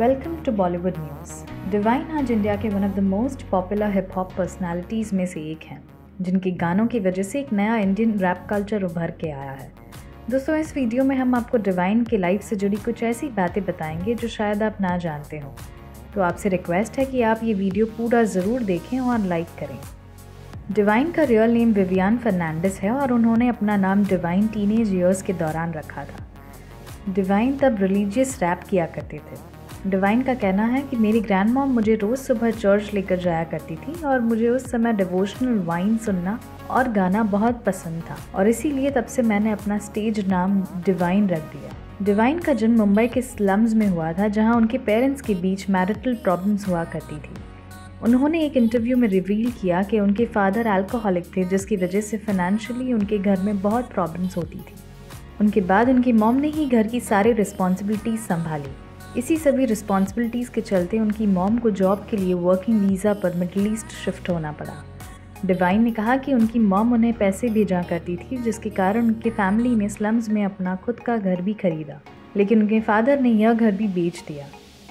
Welcome to Bollywood news Divine आज India के one of the most popular hip hop personalities में से एक हैं, जिनके गानों की वजह से एक नया इंडियन रैप कल्चर उभर के आया है। दोस्तों, इस वीडियो में हम आपको डिवाइन के लाइफ से जुड़ी कुछ ऐसी बातें बताएँगे जो शायद आप ना जानते हो। तो आपसे रिक्वेस्ट है कि आप ये वीडियो पूरा ज़रूर देखें और लाइक करें। डिवाइन का रियल नेम विवियान फर्नांडिस है और उन्होंने अपना नाम डिवाइन टीनेज ईयर्स के दौरान रखा था। डिवाइन तब रिलीजियस रैप किया करते थे। डिवाइन का कहना है कि मेरी ग्रैंड मॉम मुझे रोज़ सुबह चर्च लेकर जाया करती थी और मुझे उस समय डिवोशनल वाइन सुनना और गाना बहुत पसंद था और इसीलिए तब से मैंने अपना स्टेज नाम डिवाइन रख दिया। डिवाइन का जन्म मुंबई के स्लम्स में हुआ था, जहाँ उनके पेरेंट्स के बीच मैरिटल प्रॉब्लम्स हुआ करती थी। उन्होंने एक इंटरव्यू में रिवील किया कि उनके फादर अल्कोहलिक थे, जिसकी वजह से फाइनेंशियली उनके घर में बहुत प्रॉब्लम्स होती थी। उनके बाद उनकी मॉम ने ही घर की सारी रिस्पॉन्सिबिलिटीज़ संभाली। इसी सभी रिस्पॉन्सिबिलिटीज़ के चलते उनकी मॉम को जॉब के लिए वर्किंग वीज़ा पर मिडल ईस्ट शिफ्ट होना पड़ा। डिवाइन ने कहा कि उनकी मॉम उन्हें पैसे भेजा करती थी, जिसके कारण उनके फैमिली ने स्लम्स में अपना खुद का घर भी खरीदा। लेकिन उनके फादर ने यह घर भी बेच दिया।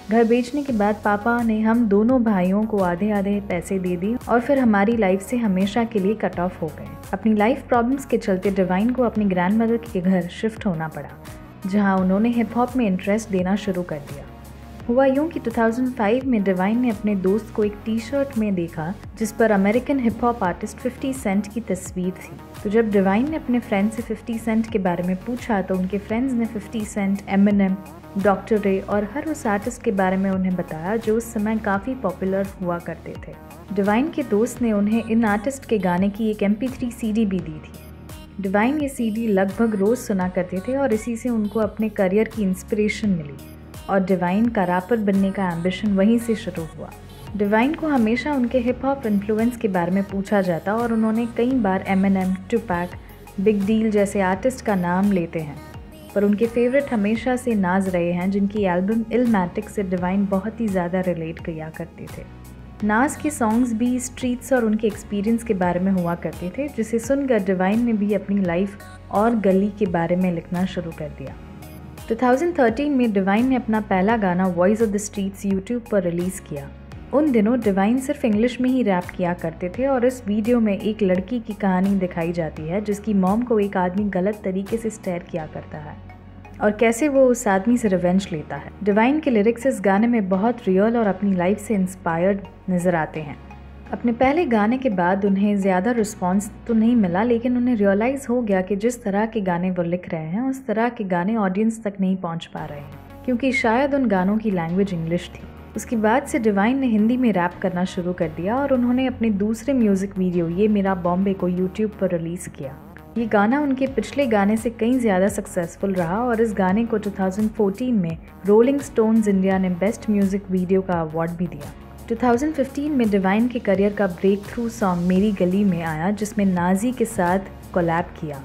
घर बेचने के बाद पापा ने हम दोनों भाइयों को आधे आधे पैसे दे दिए और फिर हमारी लाइफ से हमेशा के लिए कट ऑफ़ हो गए। अपनी लाइफ प्रॉब्लम्स के चलते डिवाइन को अपनी ग्रैंड मदर के घर शिफ्ट होना पड़ा। जहाँ उन्होंने हिप हॉप में इंटरेस्ट देना शुरू कर दिया। हुआ यूँ कि 2005 में डिवाइन ने अपने दोस्त को एक टी शर्ट में देखा, जिस पर American hip hop artist 50 Cent की तस्वीर थी। तो जब डिवाइन ने अपने फ्रेंड से 50 सेंट के बारे में पूछा तो उनके फ्रेंड्स ने 50 cent M N M Doctor Dre और हर उस आर्टिस्ट के बारे में उन्हें बताया, जो उस समय काफ़ी पॉपुलर हुआ करते थे। डिवाइन के दोस्त ने उन्हें इन आर्टिस्ट के गाने की एक एम पी सीडी भी दी थी। डिवाइन ये सीडी लगभग रोज़ सुना करते थे और इसी से उनको अपने करियर की इंस्पिरेशन मिली। और डिवाइन का रैपर बनने का एम्बिशन वहीं से शुरू हुआ। डिवाइन को हमेशा उनके हिप हॉप इन्फ्लुएंस के बारे में पूछा जाता और उन्होंने कई बार M N M Tupac big deal जैसे आर्टिस्ट का नाम लेते हैं। पर उनके फेवरेट हमेशा से नाज रहे हैं जिनकी एल्बम इलमैटिक से डिवाइन बहुत ही ज़्यादा रिलेट किया करते थे। नाज के सॉन्ग्स भी स्ट्रीट्स और उनके एक्सपीरियंस के बारे में हुआ करते थे, जिसे सुनकर डिवाइन ने भी अपनी लाइफ और गली के बारे में लिखना शुरू कर दिया। 2013 में डिवाइन ने अपना पहला गाना Voice of the Streets YouTube पर रिलीज़ किया। उन दिनों डिवाइन सिर्फ़ इंग्लिश में ही रैप किया करते थे और इस वीडियो में एक लड़की की कहानी दिखाई जाती है, जिसकी मॉम को एक आदमी गलत तरीके से स्टेयर किया करता है। और कैसे वो उस आदमी से रिवेंज लेता है। डिवाइन के लिरिक्स इस गाने में बहुत रियल और अपनी लाइफ से इंस्पायर्ड नज़र आते हैं। अपने पहले गाने के बाद उन्हें ज़्यादा रिस्पॉन्स तो नहीं मिला, लेकिन उन्हें रियलाइज़ हो गया कि जिस तरह के गाने वो लिख रहे हैं, उस तरह के गाने ऑडियंस तक नहीं पहुँच पा रहे हैं। क्योंकि शायद उन गानों की लैंग्वेज इंग्लिश थी। उसके बाद से डिवाइन ने हिंदी में रैप करना शुरू कर दिया और उन्होंने अपने दूसरे म्यूज़िक वीडियो ये मेरा बॉम्बे को यूट्यूब पर रिलीज़ किया। ये गाना उनके पिछले गाने से कई ज़्यादा सक्सेसफुल रहा और इस गाने को 2014 में रोलिंग स्टोन्स इंडिया ने बेस्ट म्यूज़िक वीडियो का अवार्ड भी दिया। 2015 में डिवाइन के करियर का ब्रेक थ्रू सॉन्ग मेरी गली में आया, जिसमें नाजी के साथ कोलैब किया।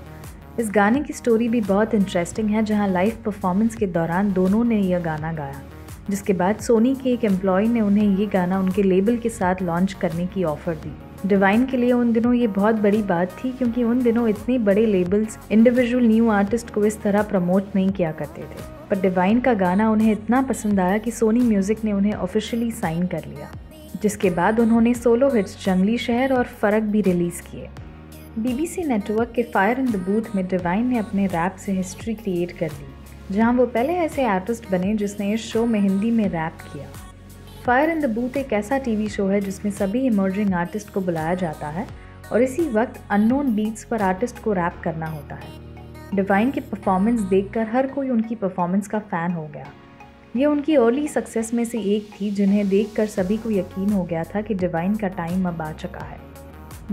इस गाने की स्टोरी भी बहुत इंटरेस्टिंग है, जहाँ लाइव परफॉर्मेंस के दौरान दोनों ने यह गाना गाया, जिसके बाद सोनी के एक एम्प्लॉय ने उन्हें ये गाना उनके लेबल के साथ लॉन्च करने की ऑफ़र दी। डिवाइन के लिए उन दिनों ये बहुत बड़ी बात थी, क्योंकि उन दिनों इतने बड़े लेबल्स इंडिविजुअल न्यू आर्टिस्ट को इस तरह प्रमोट नहीं किया करते थे। पर डिवाइन का गाना उन्हें इतना पसंद आया कि सोनी म्यूज़िक ने उन्हें ऑफिशियली साइन कर लिया, जिसके बाद उन्होंने सोलो हिट्स जंगली शहर और फ़र्क भी रिलीज़ किए। बीबीसी नेटवर्क के फायर इन द बूथ में डिवाइन ने अपने रैप से हिस्ट्री क्रिएट कर ली जहाँ वो पहले ऐसे आर्टिस्ट बने जिसने इस शो में हिंदी में रैप किया। फायर इन द बूथ एक ऐसा टीवी शो है जिसमें सभी इमर्जिंग आर्टिस्ट को बुलाया जाता है और इसी वक्त अननोन बीट्स पर आर्टिस्ट को रैप करना होता है। डिवाइन की परफॉर्मेंस देखकर हर कोई उनकी परफॉर्मेंस का फ़ैन हो गया। ये उनकी अर्ली सक्सेस में से एक थी जिन्हें देखकर सभी को यकीन हो गया था कि डिवाइन का टाइम अब आ चुका है।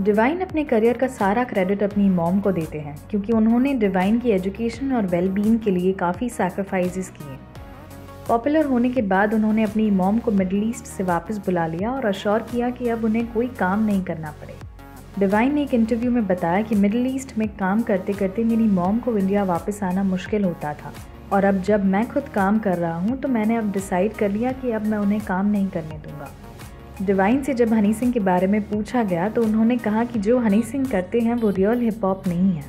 डिवाइन अपने करियर का सारा क्रेडिट अपनी मॉम को देते हैं, क्योंकि उन्होंने डिवाइन की एजुकेशन और वेलबींग के लिए काफ़ी सैक्रिफाइसेस किए। पॉपुलर होने के बाद उन्होंने अपनी मॉम को मिडल ईस्ट से वापस बुला लिया और अश्योर किया कि अब उन्हें कोई काम नहीं करना पड़े। डिवाइन ने एक इंटरव्यू में बताया कि मिडल ईस्ट में काम करते करते मेरी मॉम को इंडिया वापस आना मुश्किल होता था और अब जब मैं खुद काम कर रहा हूँ तो मैंने अब डिसाइड कर लिया कि अब मैं उन्हें काम नहीं करने दूँगा। डिवाइन से जब हनी सिंह के बारे में पूछा गया तो उन्होंने कहा कि जो हनी सिंह करते हैं, वो रियल हिप हॉप नहीं है।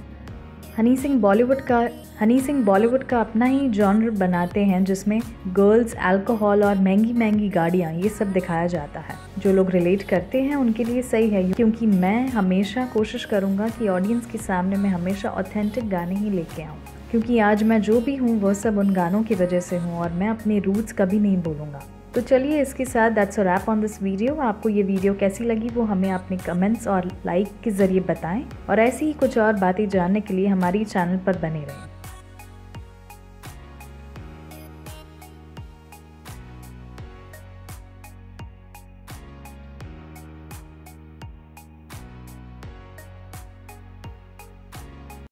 हनी सिंह बॉलीवुड का हनी सिंह बॉलीवुड का अपना ही जॉनर बनाते हैं, जिसमें गर्ल्स अल्कोहल और महँगी महँगी गाड़ियाँ, ये सब दिखाया जाता है। जो लोग रिलेट करते हैं, उनके लिए सही है, क्योंकि मैं हमेशा कोशिश करूँगा कि ऑडियंस के सामने मैं हमेशा ऑथेंटिक गाने ही लेके आऊँ। क्योंकि आज मैं जो भी हूँ, वह सब उन गानों की वजह से हूँ, और मैं अपने रूट्स कभी नहीं भूलूँगा। तो चलिए इसके साथ that's a wrap on this video आपको ये वीडियो कैसी लगी, वो हमें अपने कमेंट्स और लाइक के ज़रिए बताएँ। और ऐसी ही कुछ और बातें जानने के लिए हमारी चैनल पर बने रहें।